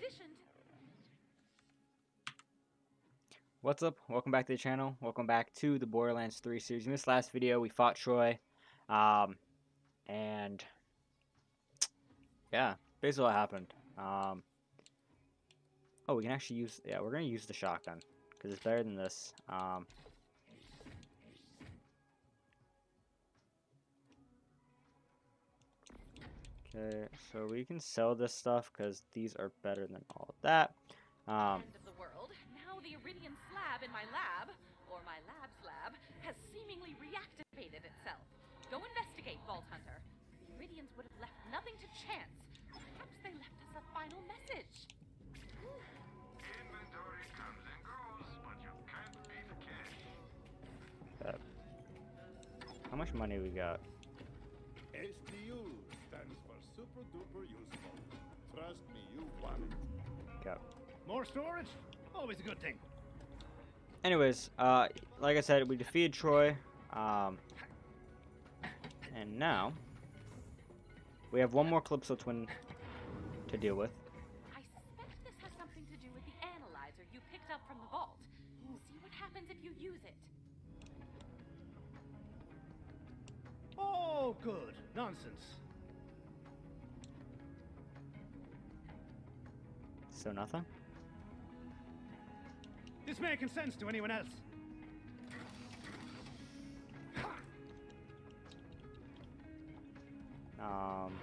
expedition. What's up? Welcome back to the channel. Welcome back to the Borderlands 3 series. In this last video, we fought Troy. Um, and yeah, basically what happened. Um, oh, we can actually use, yeah, we're going to use the shotgun because it's better than this. Um, okay, so we can sell this stuff because these are better than all of that. Um, End of the world. Now the Iridian slab in my lab, or my lab's lab, has seemingly reactivated itself. Go investigate, Vault Hunter. The Iridians would have left nothing to chance. Perhaps they left us a final message. Inventory comes and goes, but you can't beat cash. how much money we got? Super duper useful. Trust me, you want it. Go. More storage? Always a good thing. Anyways, uh, like I said, we defeated Troy, um, and now we have one more Calypso twin to deal with. I suspect this has something to do with the analyzer you picked up from the vault. We'll see what happens if you use it. Oh, good. Nonsense. So nothing. This making sense to anyone else? Um,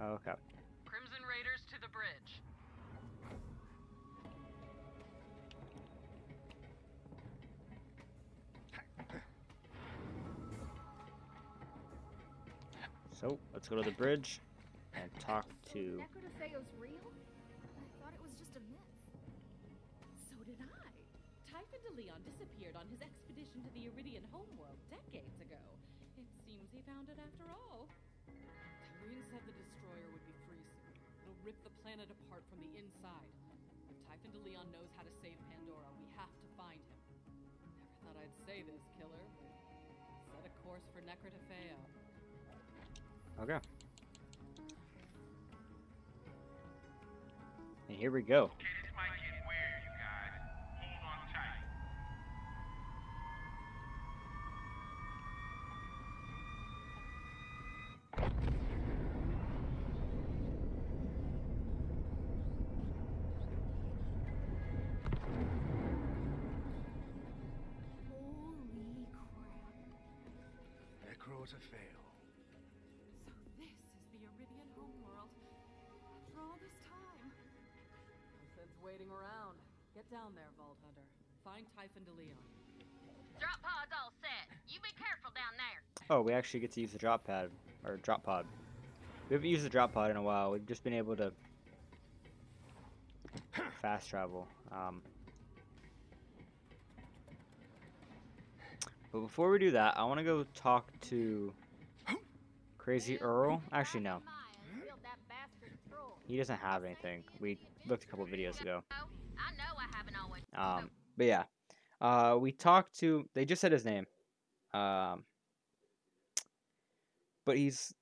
okay. So let's go to the bridge and talk to. Nekrotafeyo's real? I thought it was just a myth. So did I. Typhon de Leon disappeared on his expedition to the Iridian homeworld decades ago. It seems he found it after all. Tyreen said the destroyer would be free soon. It'll rip the planet apart from the inside. If Typhon de Leon knows how to save Pandora, we have to find him. Never thought I'd say this, killer. Set a course for Nekrotafeyo. Okay. And here we go. Okay, this might waiting around. Get down there, Vault Hunter. Find Typhon de Leon. Drop pod's all set. You be careful down there. Oh, we actually get to use the drop pad or drop pod. We haven't used the drop pod in a while. We've just been able to fast travel. Um, but before we do that, I want to go talk to Crazy Earl. Actually, no. He doesn't have anything. We looked a couple videos ago. I know I haven't always. Um, but yeah, uh, we talked to. They just said his name. Um, but he's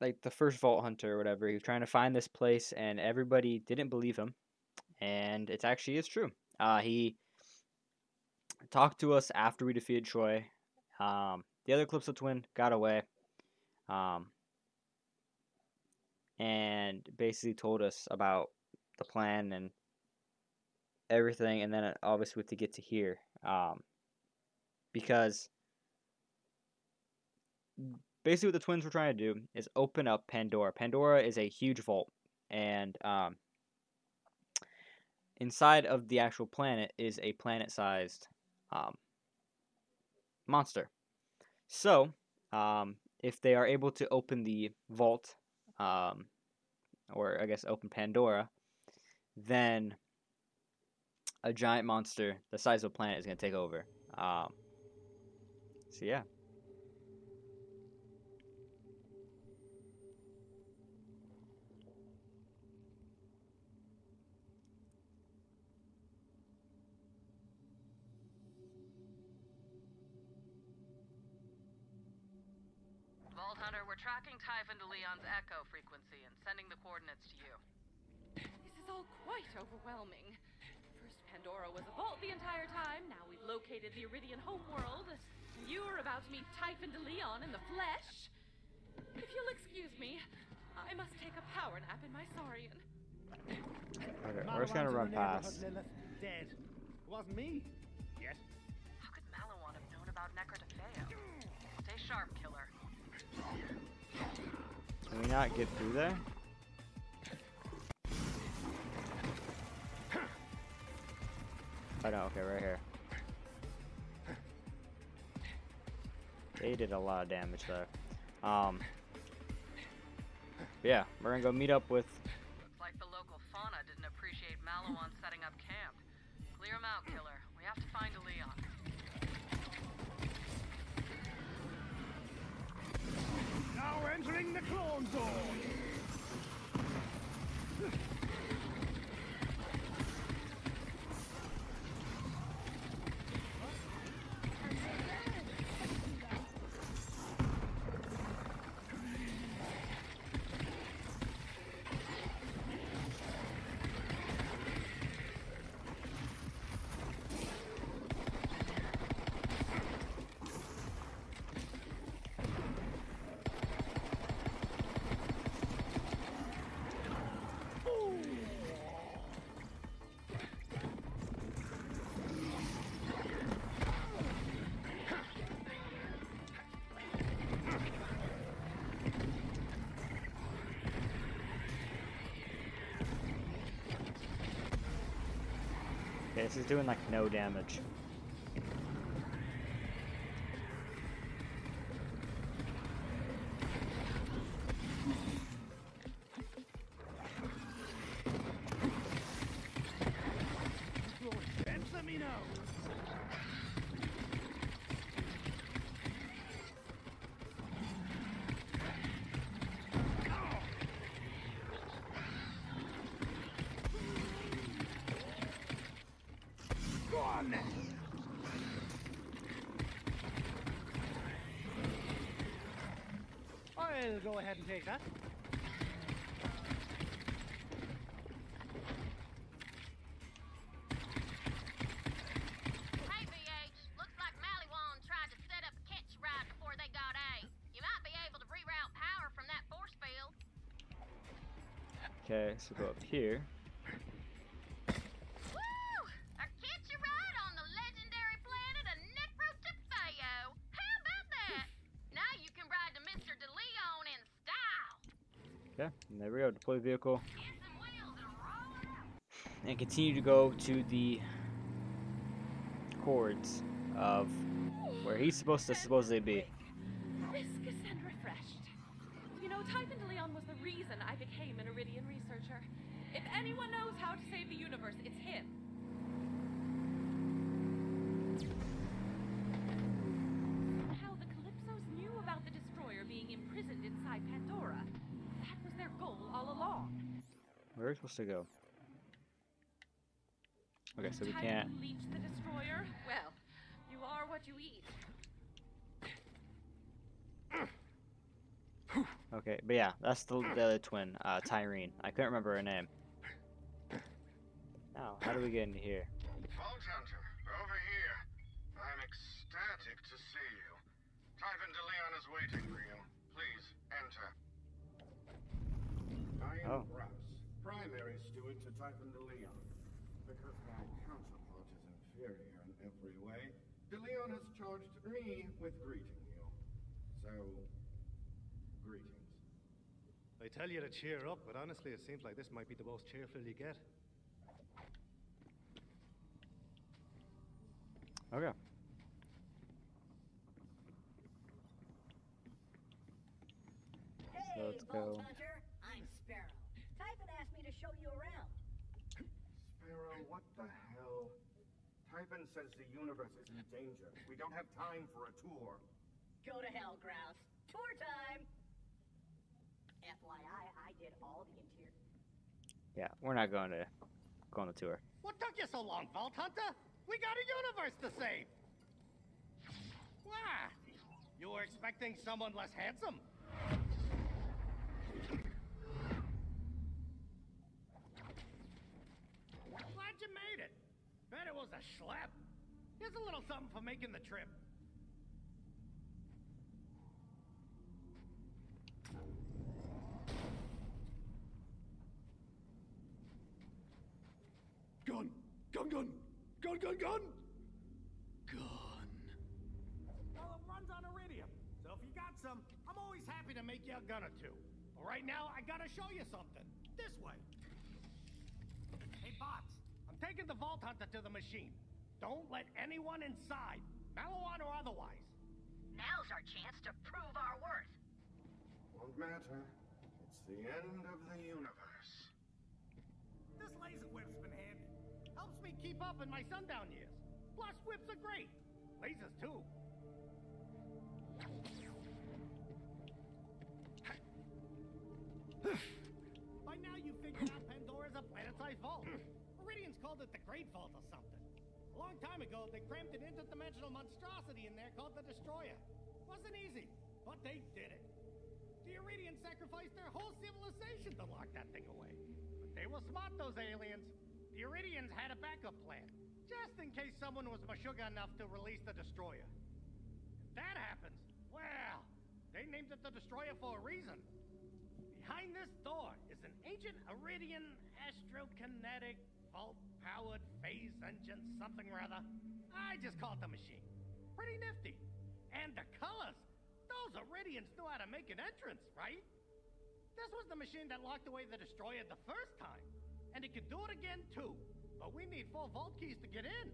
like the first vault hunter or whatever. He was trying to find this place, and everybody didn't believe him. And it actually is true. Uh, he talked to us after we defeated Troy. Um, the other Calypso twin got away. Um, and basically told us about the plan and everything, and then uh, obviously to get to here, um, because basically what the twins were trying to do is open up Pandora. Pandora is a huge vault, and um, inside of the actual planet is a planet-sized um, monster. So, um, if they are able to open the vault, um, or I guess open Pandora, then a giant monster the size of a planet is going to take over. Um, so yeah. Vault Hunter, we're tracking Typhon de Leon's echo frequency and sending the coordinates to you. This is all quite overwhelming. First, Pandora was a vault the entire time. Now we've located the Iridian homeworld. You're about to meet Typhon de Leon in the flesh. If you'll excuse me, I must take a power nap in my Saurian. Okay, we're just gonna run Maliwan's in the neighborhood, past. Lilith. Dead. It wasn't me. Yes. How could Maliwan have known about Nekrotafeyo? Stay sharp, killer. Can we not get through there? Oh no, okay, right here. They did a lot of damage there. Um, yeah, we're gonna go meet up with. Looks like the local fauna didn't appreciate Maliwan setting up camp. Clear him out, killer. We have to find a Leon. Now entering the clone zone. This is doing like no damage. Sense, let me know. Go on then. I'll go ahead and take that. Hey, VH. Looks like Maliwan tried to set up a catch ride before they got A. You might be able to reroute power from that force field. Okay, so go up here. Okay, and there we go. Deploy vehicle. Get some wheels and and continue to go to the chords of where he's supposed to supposedly be. Viscous and refreshed. You know, Typhon de Leon was the reason I became an Iridian researcher. If anyone knows how to save the universe, it's him. Where are we supposed to go? Okay, so we can't. leech the destroyer? Well, you are what you eat. Okay, but yeah, that's the, the other twin, uh, Tyreen. I couldn't remember her name. Now, how do we get into here? Vault Hunter, over here. I'm ecstatic to see you. Typhon de Leon is waiting for you. Please, enter. I Oh. am Brass, primary steward to Typhon de Leon. Because my counterpart is inferior in every way, de Leon has charged me with greeting you. So, greetings. They tell you to cheer up, but honestly, it seems like this might be the most cheerful you get. Okay. Hey, let's Vault. Hunter. I'm Sparrow. Typhon asked me to show you around. Sparrow, what the hell? Typhon says the universe is in danger. We don't have time for a tour. Go to hell, Grouse. Tour time. FYI, I did all the interior. Yeah, we're not going to go on the tour. What took you so long, Vault Hunter? We got a universe to save. What? You were expecting someone less handsome? Glad you made it. Bet it was a schlep. Here's a little something for making the trip. Gun! Gun, gun! Gun, gun, gun! Gun. Well, it runs on iridium. So if you got some, I'm always happy to make you a gun or two. But right now, I gotta show you something. This way. Hey, bots. I'm taking the Vault Hunter to the machine. Don't let anyone inside, Maliwan or otherwise. Now's our chance to prove our worth. Won't matter. It's the end of the universe. This laser whip's been handy. Helps me keep up in my sundown years. Plus, whips are great. Lasers, too. Called it the Great Vault or something. A long time ago, they crammed an interdimensional monstrosity in there called the Destroyer. Wasn't easy, but they did it. The Iridians sacrificed their whole civilization to lock that thing away. But they were smart, those aliens. The Iridians had a backup plan, just in case someone was mashuga enough to release the Destroyer. If that happens, well, they named it the Destroyer for a reason. Behind this door is an ancient Iridian astrokinetic vault-powered phase engine something or other. I just call it the machine. Pretty nifty. And the colors. Those Iridians knew how to make an entrance, right? This was the machine that locked away the Destroyer the first time. And it could do it again, too. But we need four vault keys to get in.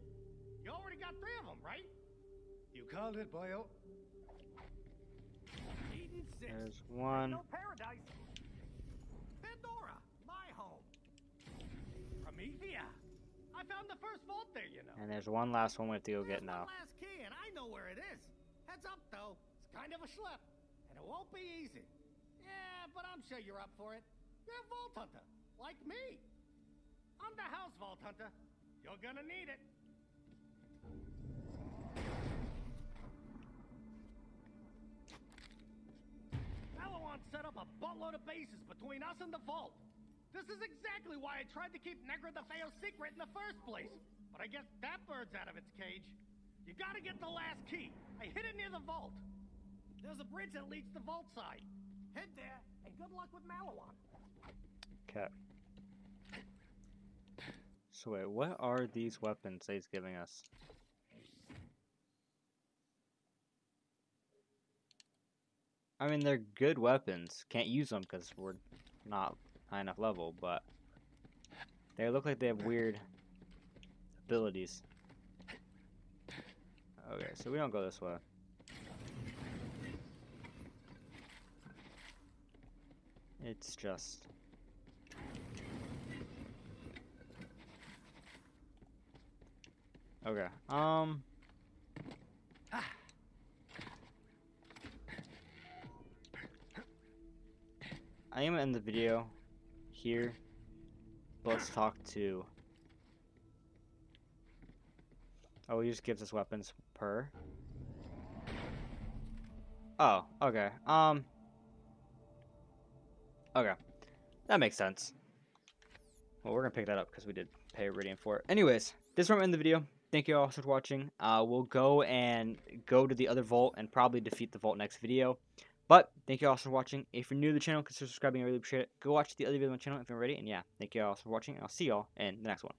You already got three of them, right? You called it, boyo. Eden 6. There's one. No paradise. Pandora, my home. Promethea. I found the first vault there, you know. And there's one last one we have to go get now. one last key, and I know where it is. Heads up, though. It's kind of a schlep, and it won't be easy. Yeah, but I'm sure you're up for it. You're a vault hunter, like me. I'm the house vault hunter. You're gonna need it. Maliwan set up a buttload of bases between us and the vault. This is exactly why I tried to keep Nekrotafeyo secret in the first place. But I guess that bird's out of its cage. You gotta get the last key. I hid it near the vault. There's a bridge that leads to the vault side. Head there, and good luck with Maliwan. Okay. So wait, what are these weapons that he's giving us? I mean, they're good weapons. Can't use them because we're not high enough level, but they look like they have weird abilities. Okay, so we don't go this way. It's just Okay. Um. I am gonna end the video here. Let's talk to. Oh, he just gives us weapons per. Oh, okay. Um. Okay. That makes sense. Well, we're gonna pick that up because we did pay Iridium for it. Anyways, this I'm ending the video. Thank you all for watching. Uh, we'll go and go to the other vault and probably defeat the vault next video. But thank you all for watching. If you're new to the channel, consider subscribing. I really appreciate it. Go watch the other video on my channel if you're ready. And yeah, thank you all for watching. And I'll see y'all in the next one.